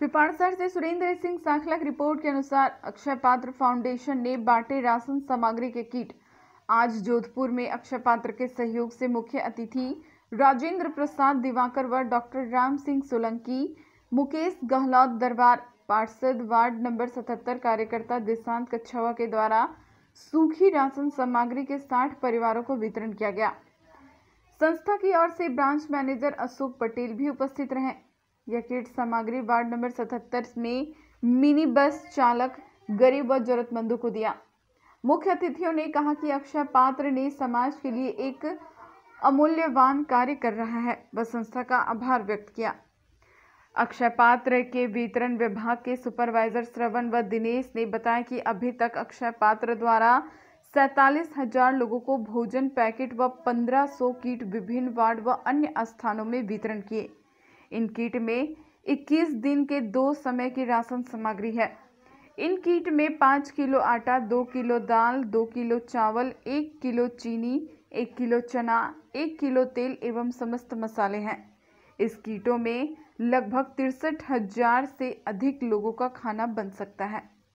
पिपाड़सर से सुरेंद्र सिंह साखला की रिपोर्ट के अनुसार अक्षय पात्र फाउंडेशन ने बांटे राशन सामग्री के किट। आज जोधपुर में अक्षय पात्र के सहयोग से मुख्य अतिथि राजेंद्र प्रसाद दिवाकर व डॉक्टर राम सिंह सोलंकी, मुकेश गहलोत दरबार पार्षद वार्ड नंबर 77 कार्यकर्ता दिशांत कच्छवा के द्वारा सूखी राशन सामग्री के 60 परिवारों को वितरण किया गया। संस्था की ओर से ब्रांच मैनेजर अशोक पटेल भी उपस्थित रहे। यह किट सामग्री वार्ड नंबर 77 में मिनी बस चालक गरीब व जरूरतमंदों को दिया। मुख्य अतिथियों ने कहा कि अक्षय पात्र ने समाज के लिए एक अमूल्यवान कार्य कर रहा है। वह संस्था का आभार व्यक्त किया। अक्षय पात्र के वितरण विभाग के सुपरवाइजर श्रवण व दिनेश ने बताया कि अभी तक अक्षय पात्र द्वारा सैतालीस हज़ार लोगों को भोजन पैकेट व 1500 किट विभिन्न वार्ड व अन्य स्थानों में वितरण किए। इन किट में 21 दिन के दो समय की राशन सामग्री है। इन किट में पाँच किलो आटा, दो किलो दाल, दो किलो चावल, एक किलो चीनी, एक किलो चना, एक किलो तेल एवं समस्त मसाले हैं। इस कीटों में लगभग तिरसठ हज़ार से अधिक लोगों का खाना बन सकता है।